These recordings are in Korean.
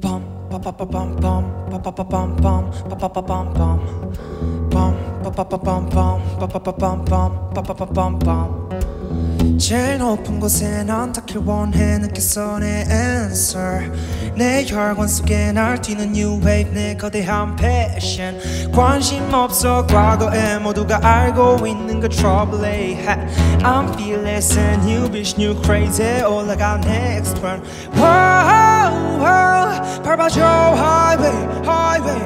bum ba ba ba bum bum ba ba ba bum bum ba ba ba bum bum bum ba ba ba bum bum ba ba ba bum bum ba ba ba bum bum 제일 높은 곳에 넌 닿길 원해 느꼈어 내 answer 내 혈관 속에 날뛰는 new wave 내 거대한 passion 관심 없어 과거에 모두가 알고 있는 그 trouble I'm fearless and new bitch new crazy 올라가 next one wow, wow, 밟아줘 highway highway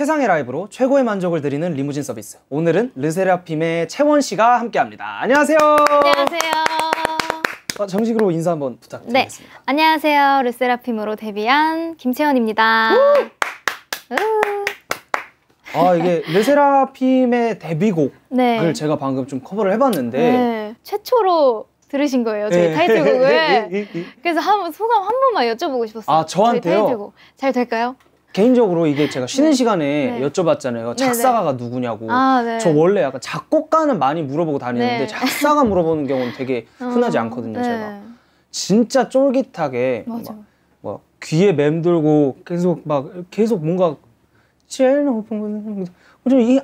최상의 라이브로 최고의 만족을 드리는 리무진 서비스. 오늘은 르세라핌의 채원 씨가 함께합니다. 안녕하세요. 안녕하세요. 어, 정식으로 인사 한번 네. 부탁드리겠습니다. 안녕하세요. 르세라핌으로 데뷔한 김채원입니다. 우! 아 이게 르세라핌의 데뷔곡을 네. 제가 방금 좀 커버를 해봤는데 네. 최초로 들으신 거예요. 저희 네. 타이틀곡을. 그래서 한번 소감 한 번만 여쭤보고 싶었어요. 아, 저한테요? 잘 될까요? 개인적으로 이게 제가 쉬는 시간에 네. 여쭤봤잖아요. 작사가가 누구냐고. 아, 네. 저 원래 약간 작곡가는 많이 물어보고 다니는데 네. 작사가 물어보는 경우는 되게 흔하지 어, 않거든요. 네. 제가 진짜 쫄깃하게 맞아. 막, 막 귀에 맴돌고 계속 막 계속 뭔가 제일 높은 거는 좀이아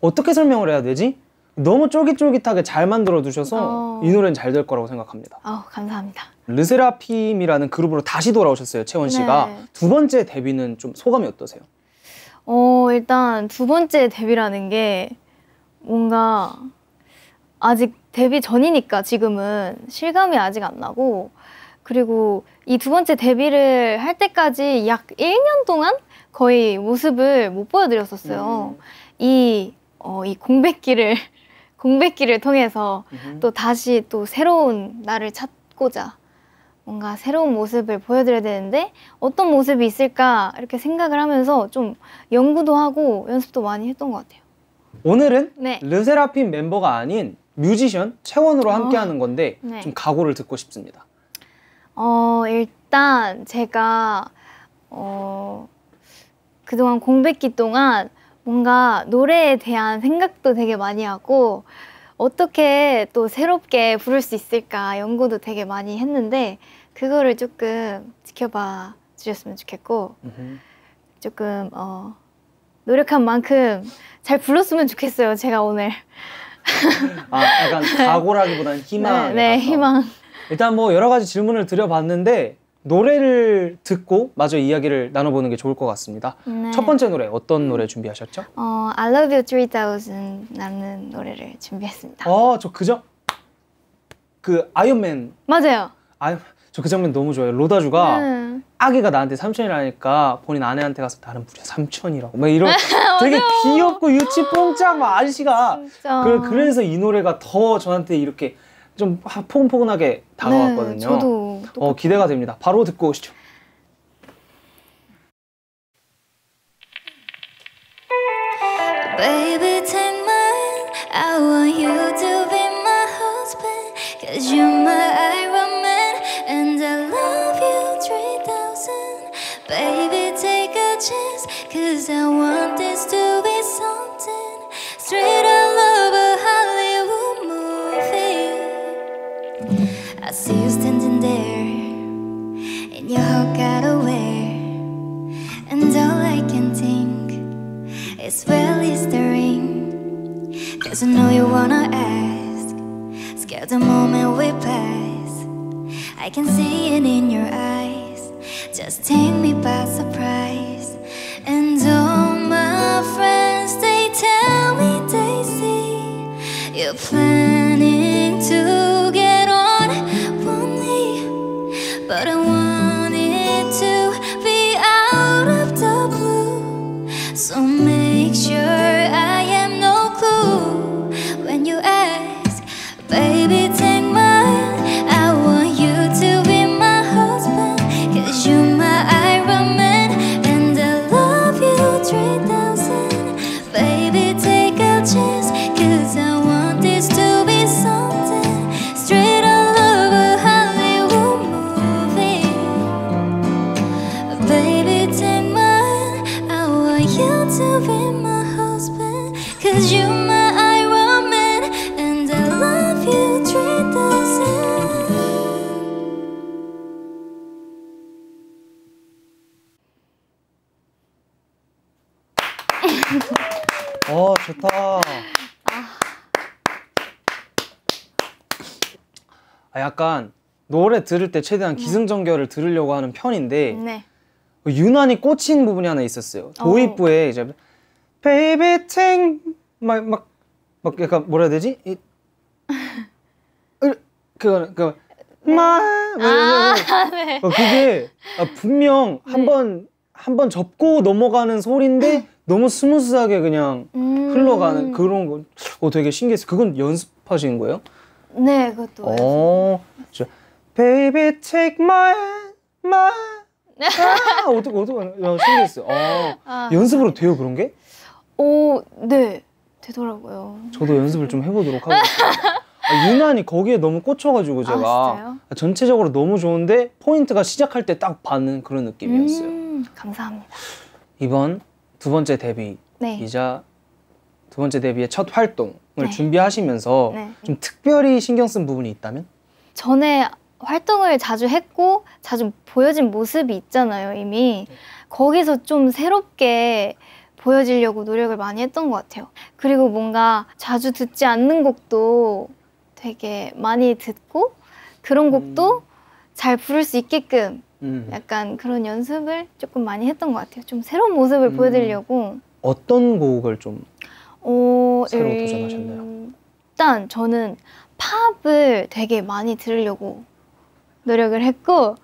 어떻게 설명을 해야 되지? 너무 쫄깃쫄깃하게 잘 만들어 두셔서 어. 이 노래는 잘 될 거라고 생각합니다. 아우, 감사합니다. 르세라핌이라는 그룹으로 다시 돌아오셨어요, 채원 씨가. 네. 두 번째 데뷔는 좀 소감이 어떠세요? 어, 일단 두 번째 데뷔라는 게 뭔가 아직 데뷔 전이니까 지금은 실감이 아직 안 나고 그리고 이 두 번째 데뷔를 할 때까지 약 1년 동안 거의 모습을 못 보여드렸었어요. 이, 어, 이 공백기를, 공백기를 통해서 또 다시 또 새로운 나를 찾고자 뭔가 새로운 모습을 보여드려야 되는데 어떤 모습이 있을까 이렇게 생각을 하면서 좀 연구도 하고 연습도 많이 했던 것 같아요. 오늘은 네. 르세라핌 멤버가 아닌 뮤지션 채원으로 어. 함께하는 건데 네. 좀 각오를 듣고 싶습니다. 어, 일단 제가 어, 그동안 공백기 동안 뭔가 노래에 대한 생각도 되게 많이 하고 어떻게 또 새롭게 부를 수 있을까 연구도 되게 많이 했는데 그거를 조금 지켜봐 주셨으면 좋겠고 조금 어, 노력한 만큼 잘 불렀으면 좋겠어요. 제가 오늘 아, 약간 각오라기보다는 희망. 네, 네 희망. 일단 뭐 여러 가지 질문을 드려봤는데 노래를 듣고 마저 이야기를 나눠보는 게 좋을 것 같습니다. 네. 첫 번째 노래 어떤 노래 준비하셨죠? 어, I Love You 3000라는 노래를 준비했습니다. 어, 저 그저 그 아이언맨 맞아요. 아이 저그 장면 너무 좋아요. 로다주가 음. 아기가 나한테 삼촌이라니까 본인 아내한테 가서 다른 부려 삼촌이라고 막 이런 되게 귀엽고 유치 뽕짝 막 아저씨가. 그, 그래서 이 노래가 더 저한테 이렇게 좀 하- 포근포근하게 다가왔거든요. 네, 저도 어, 기대가 됩니다. 바로 듣고 오시죠. Baby, take mine. I want you to be my husband. Cause you're my Iron Man. And I love you 3000. Baby, take a chance. Cause I want plan. 노래 들을 때 최대한 기승전결을 들으려고 하는 편인데 네. 유난히 꽂힌 부분이 하나 있었어요. 도입부에 이제 Baby Take 막막 막 약간 뭐라 해야 되지? 이, 으, 그거 그 마. 아, 네. 어, 그게 아, 분명 한번 한 번 접고 넘어가는 소리인데 너무 스무스하게 그냥 음. 흘러가는 그런 거. 어, 되게 신기했어요. 그건 연습하신 거예요? 네, 그것도. 어, 저, Baby, take my my. 아, 어떻게 어떻게 야, 신기했어요. 어, 아, 연습으로 돼요 그런 게? 오, 네. 되더라고요. 저도 연습을 좀 해보도록 하겠습니다. 아, 유난히 거기에 너무 꽂혀가지고 제가 아? 전체적으로 너무 좋은데 포인트가 시작할 때 딱 받는 그런 느낌이었어요. 음, 감사합니다. 이번 두 번째 데뷔이자 네. 두 번째 데뷔의 첫 활동을 네. 준비하시면서 네. 좀 특별히 신경 쓴 부분이 있다면? 전에 활동을 자주 했고 자주 보여진 모습이 있잖아요, 이미. 거기서 좀 새롭게 보여지려고 노력을 많이 했던 것 같아요. 그리고 뭔가 자주 듣지 않는 곡도 되게 많이 듣고 그런 곡도 잘 부를 수 있게끔 음. 약간 그런 연습을 조금 많이 했던 것 같아요. 좀 새로운 모습을 음. 보여드리려고. 어떤 곡을 좀 어, 새로 일- 도전하셨나요? 일단 저는 팝을 되게 많이 들으려고 노력을 했고,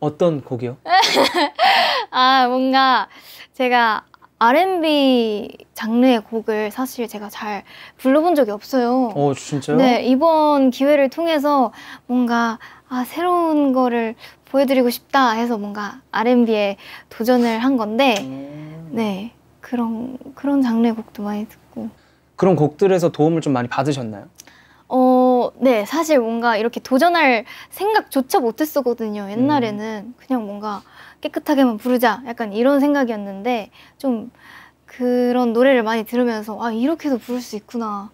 어떤 곡이요? 아, 뭔가 제가 R&B 장르의 곡을 사실 제가 잘 불러본 적이 없어요. 어 진짜요? 네, 이번 기회를 통해서 뭔가 아, 새로운 거를 보여드리고 싶다 해서 뭔가 R&B에 도전을 한 건데, 음. 네, 그런, 그런 장르의 곡도 많이 듣고. 그런 곡들에서 도움을 좀 많이 받으셨나요? 어, 네, 사실 뭔가 이렇게 도전할 생각조차 못 했었거든요. 옛날에는 그냥 뭔가 깨끗하게만 부르자. 약간 이런 생각이었는데 좀 그런 노래를 많이 들으면서 아, 이렇게도 부를 수 있구나.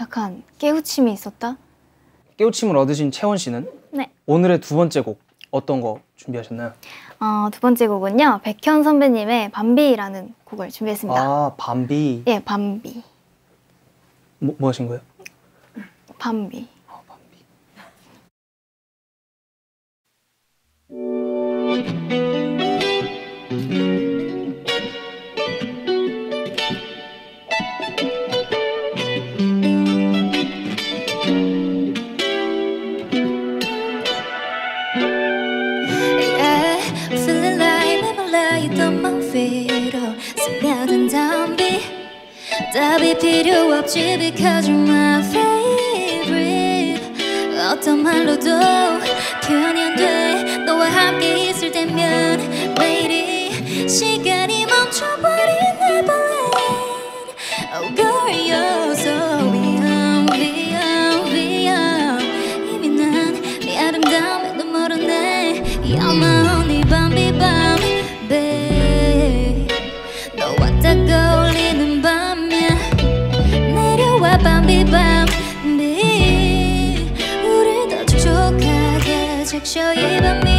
약간 깨우침이 있었다. 깨우침을 얻으신 채원 씨는 네. 오늘의 두 번째 곡 어떤 거 준비하셨나요? 어, 두 번째 곡은요. 백현 선배님의 밤비라는 곡을 준비했습니다. 아 밤비 예, 밤비. 뭐, 뭐 하신 거예요? 아 위로 스며든 담비 답이 필요 없지 because you're my favorite 어떤 말로도 표현이 안 돼 너와 함께 있을 때면 매일이 시간이 멈춰버린 Neverland Oh girl you're so beyond beyond beyond 이미 난네 아름다움에도 모르네 You're my 촉촉하게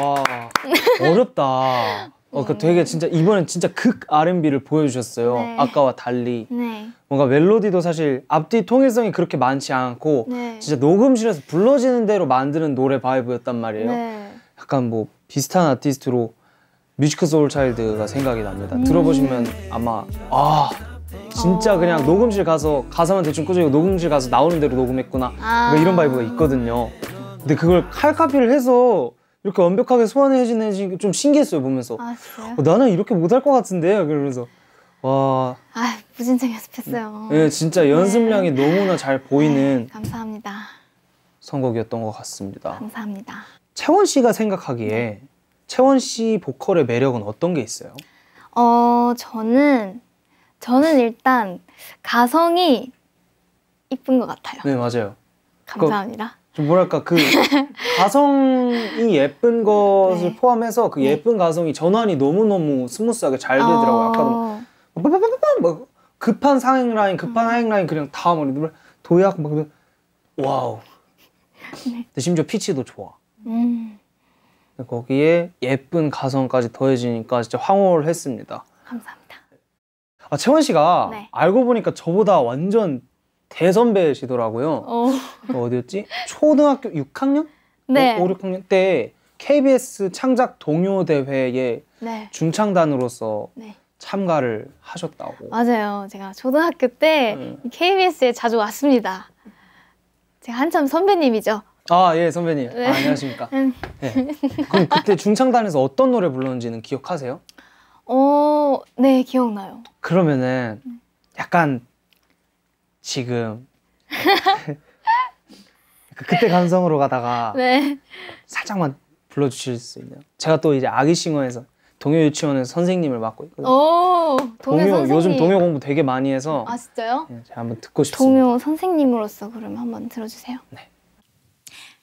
와 어렵다. 어, 그 되게 진짜 이번엔 진짜 극 R&B를 보여주셨어요. 네. 아까와 달리 네. 뭔가 멜로디도 사실 앞뒤 통일성이 그렇게 많지 않고 네. 진짜 녹음실에서 불러지는 대로 만드는 노래 vibe였단 말이에요. 네. 약간 뭐 비슷한 아티스트로 Musiq Soulchild가 생각이 납니다. 음. 들어보시면 아마 아 진짜 어. 그냥 녹음실 가서 가사만 대충 꽂아고 녹음실 가서 나오는 대로 녹음했구나 아. 뭔가 이런 vibe가 있거든요. 근데 그걸 칼카피를 해서 이렇게 완벽하게 소화해지는 좀 신기했어요 보면서 아 진짜요? 어, 나는 이렇게 못할 것 같은데 그러면서 와 아 무진장 연습했어요. 예, 진짜 연습량이 너무나 잘 보이는 네, 감사합니다. 선곡이었던 것 같습니다. 감사합니다. 채원 씨가 생각하기에 채원 씨 보컬의 매력은 어떤 게 있어요? 어 저는 저는 일단 가성이 이쁜 것 같아요. 네 맞아요. 감사합니다. 좀 뭐랄까 그 가성이 예쁜 것을 네. 포함해서 그 네. 예쁜 가성이 전환이 너무 너무 스무스하게 잘 되더라고요. 아까도 어, 막 급한 상행 라인, 급한 음. 하행 라인 그냥 다 막 도약 막 wow. 네. 심지어 피치도 좋아. 음, 거기에 예쁜 가성까지 더해지니까 진짜 황홀 했습니다. 감사합니다. 아, 채원 씨가 네. 알고 보니까 저보다 완전 대선배시더라고요. 어, 어. 어디였지? 초등학교 6학년? 네, 5, 6학년 때 KBS 창작 동요 대회에 네, 중창단으로서 네. 참가를 하셨다고. 맞아요. 제가 초등학교 때 음. KBS에 자주 왔습니다. 제가 한참 선배님이죠. 아, 예, 선배님. 네. 아, 안녕하십니까. 음. 예. 그럼 그때 중창단에서 어떤 노래 불렀는지는 기억하세요? 어, 네, 기억나요. 그러면은 약간 지금 그- 그때 감성으로 가다가 네. 살짝만 불러주실 수 있나요? 제가 또 이제 아기싱어에서 동요 유치원에서 선생님을 맡고 있거든요. 오, 동요, 선생님. 요즘 동요 공부 되게 많이 해서 아, 진짜요? 예, 제가 한번 듣고 싶습니다. 동요 선생님으로서 그러면 한번 들어주세요.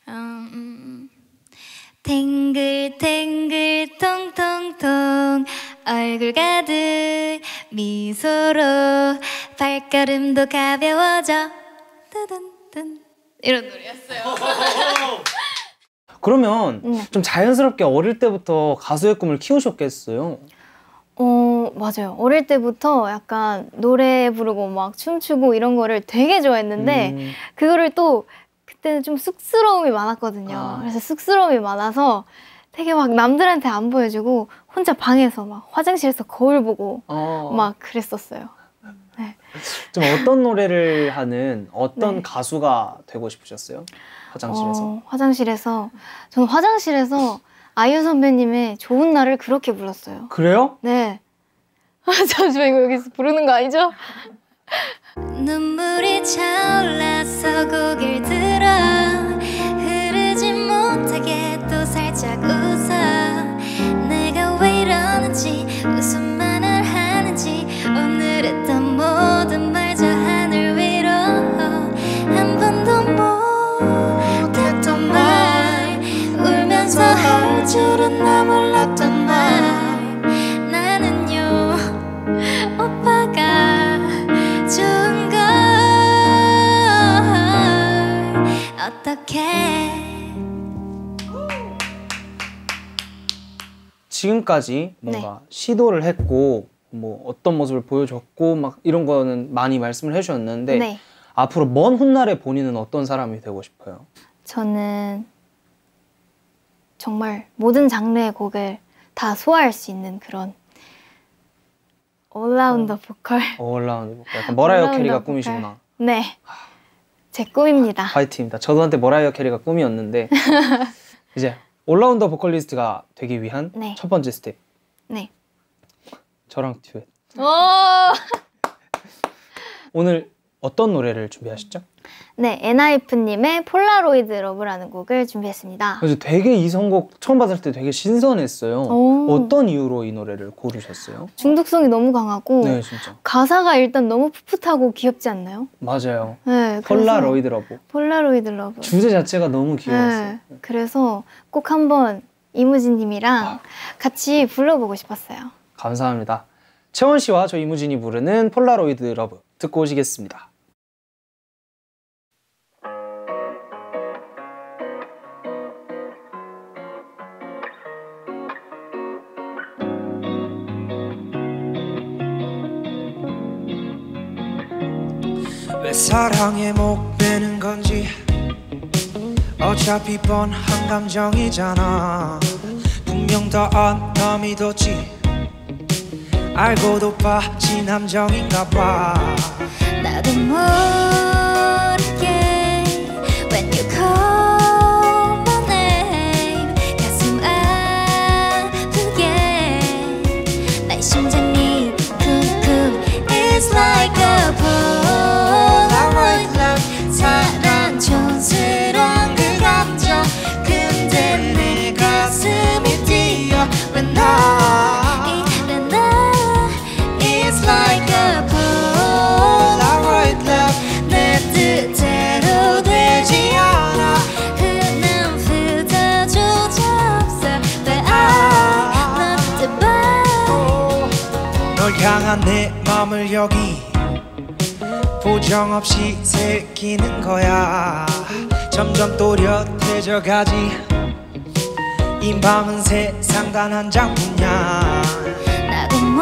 음, 탱글탱글 통통통 얼굴 가득 미소로 발걸음도 가벼워져 뜨든뜬 이런 노래였어요. 그러면 네. 좀 자연스럽게 어릴 때부터 가수의 꿈을 키우셨겠어요? 어, 맞아요. 어릴 때부터 약간 노래 부르고 막 춤추고 이런 거를 되게 좋아했는데 음, 그거를 또그 때는 좀 쑥스러움이 많았거든요. 아. 그래서 쑥스러움이 많아서 되게 막 남들한테 안 보여주고 혼자 방에서 막 화장실에서 거울 보고 어, 막 그랬었어요. 좀 어떤 노래를 하는 어떤 네. 가수가 되고 싶으셨어요? 화장실에서. 어, 화장실에서 저는 화장실에서 아이유 선배님의 좋은 날을 그렇게 불렀어요. 그래요? 네. 아, 잠시만 이거 여기서 부르는 거 아니죠? 눈물이 차올라서 고개를 들어 지금까지 뭔가 시도를 했고 뭐 어떤 모습을 보여줬고 막 이런 거는 많이 말씀을 해주셨는데 네. 앞으로 먼 훗날에 본인은 어떤 사람이 되고 싶어요? 저는 정말 모든 장르의 곡을 다 소화할 수 있는 그런 올라운더 보컬. 올라운드 보컬. 약간 머라이어 올라운더 캐리가 보컬. 꿈이시구나. 네. 제 꿈입니다. 화이팅입니다. 저도 한때 머라이어 캐리가 꿈이었는데 이제 올라운더 보컬리스트가 되기 위한 네. 첫 번째 스텝 네. 저랑 듀엣. 오! 오늘 어떤 노래를 준비하셨죠? 네, 엔하이픈님의 Polaroid Love라는 곡을 준비했습니다. 그래서 되게 이 선곡 처음 봤을 때 되게 신선했어요. 오. 어떤 이유로 이 노래를 고르셨어요? 중독성이 너무 강하고 네, 진짜 가사가 일단 너무 풋풋하고 귀엽지 않나요? 맞아요. 네, Polaroid Love Polaroid Love. 주제 자체가 너무 귀여웠어요. 네, 그래서 꼭 한번 이무진님이랑 아. 같이 불러보고 싶었어요. 감사합니다. 채원 씨와 저 이무진이 부르는 Polaroid Love 듣고 오시겠습니다. 사랑에 목 베는 건지 어차피 뻔한 감정이잖아. 분명 더 믿었지. 알고도 빠진 함정인가 봐. 나도 모르 널 향한 내 맘을 여기 보정 없이 새기는 거야. 점점 또렷해져 가지. 이 밤은 세상 단 한 장뿐이야. 나도 모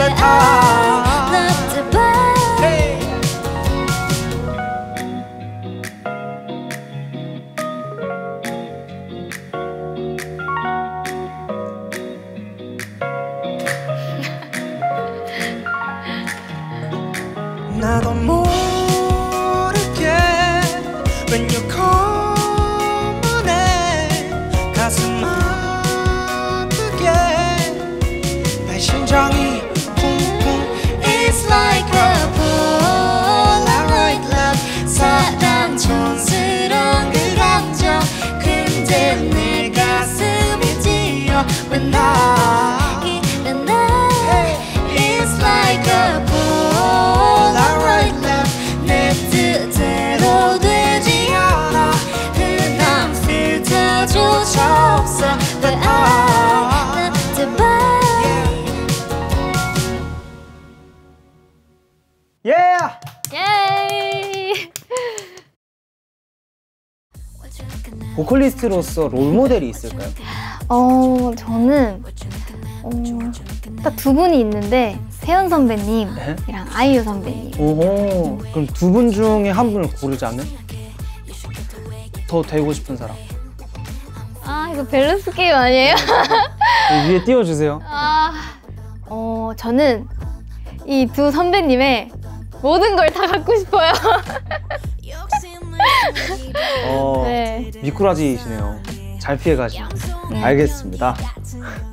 없어 But I 뛰어 보컬리스트로서 롤 모델이 있을까요? 어, 저는 어, 딱 두 분이 있는데 세연 선배님이랑 네? 아이유 선배님. 오호. 그럼 두 분 중에 한 분을 고르자면 더 되고 싶은 사람 아, 이거 밸런스 게임 아니에요? 여기 위에 띄워주세요. 아, 어, 저는 이 두 선배님의 모든 걸 다 갖고 싶어요. 어, 네. 미꾸라지시네요. 잘 피해가시고. 알겠습니다.